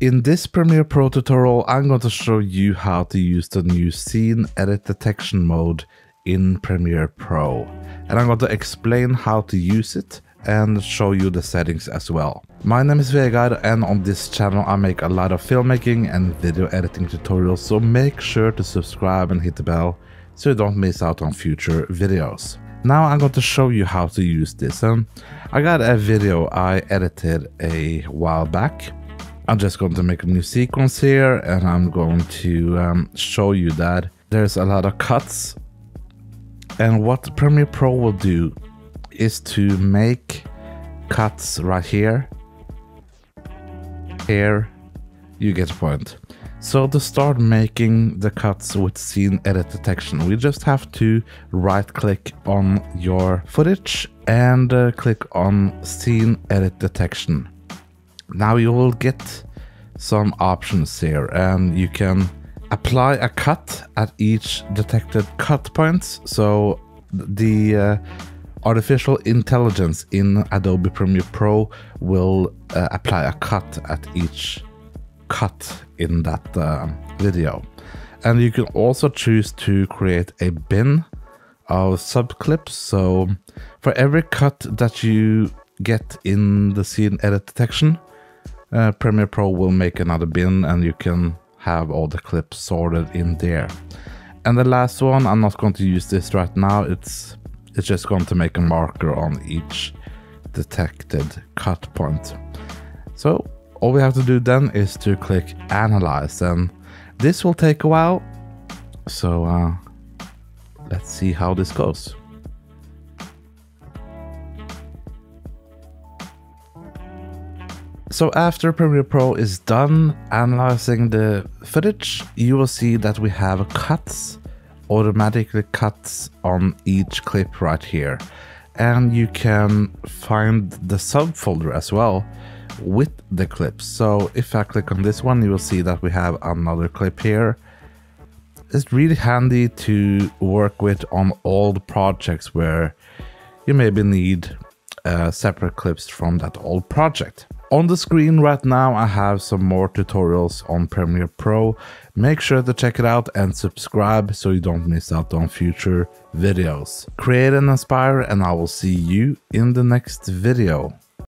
In this Premiere Pro tutorial, I'm going to show you how to use the new scene edit detection mode in Premiere Pro. And I'm going to explain how to use it and show you the settings as well. My name is Vegard and on this channel I make a lot of filmmaking and video editing tutorials so make sure to subscribe and hit the bell so you don't miss out on future videos. Now I'm going to show you how to use this and I got a video I edited a while back. I'm just going to make a new sequence here and I'm going to um, show you that there's a lot of cuts and what Premiere Pro will do is to make cuts right here. Here, you get a point. So to start making the cuts with scene edit detection, we just have to right click on your footage and uh, click on scene edit detection. Now you will get some options here and you can apply a cut at each detected cut points. So the uh, artificial intelligence in Adobe Premiere Pro will uh, apply a cut at each cut in that uh, video. And you can also choose to create a bin of subclips. So for every cut that you get in the scene edit detection, uh, Premiere Pro will make another bin and you can have all the clips sorted in there. And the last one, I'm not going to use this right now. It's it's just going to make a marker on each detected cut point. So all we have to do then is to click analyze and this will take a while. So uh, let's see how this goes. So after Premiere Pro is done analyzing the footage, you will see that we have cuts, automatically cuts on each clip right here. And you can find the subfolder as well with the clips. So if I click on this one, you will see that we have another clip here. It's really handy to work with on old projects where you maybe need uh, separate clips from that old project. On the screen right now I have some more tutorials on Premiere Pro. Make sure to check it out and subscribe so you don't miss out on future videos. Create and inspire and I will see you in the next video.